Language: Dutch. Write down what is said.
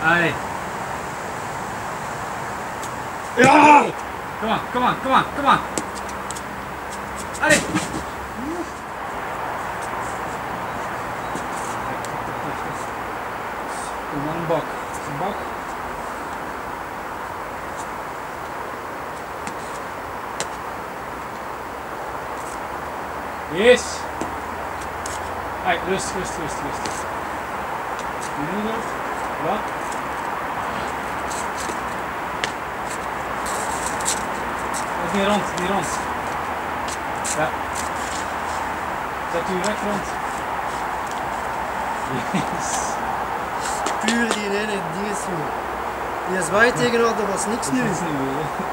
Allez. Yeah! Come on, come on, come on, come on. Allez. Een bak. Een bak. Yes. Hey, rust, rust, rust, rust. Wat? Niet rond, niet rond. Ja. Zet u weg rond. Yes. Puur die ene, die is zo. Die zwaait tegen dat was niks Dat